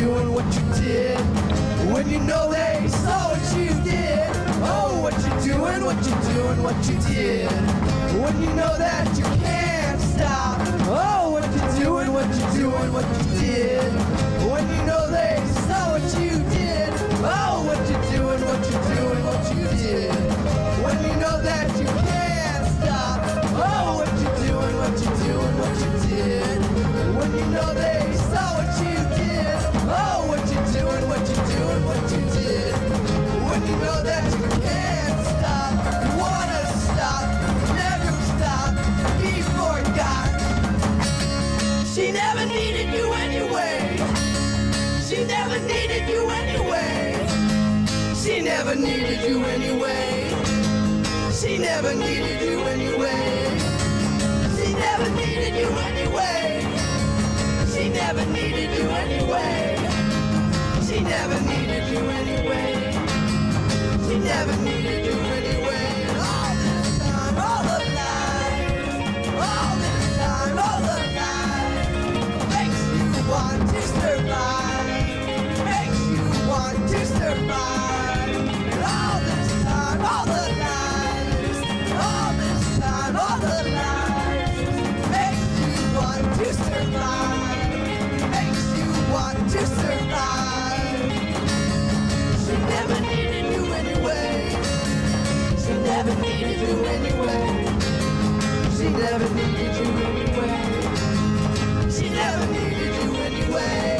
doing, what you did. When you know they saw what you did. Oh, what you doing, what you doing, what you did. When you know that you can't stop. Oh, what you doing, what you doing, what you did. When you know they saw what you did. Oh, what you doing, what you doing, what you did. When you know that you can't stop. Oh, what you doing, what you doing, what you did. Never needed you anyway. She never needed you anyway. She never needed you anyway. She never needed you anyway. She never needed you anyway. She never needed to survive. She never needed you anyway. She never needed you anyway. She never needed you anyway. She never needed you anyway.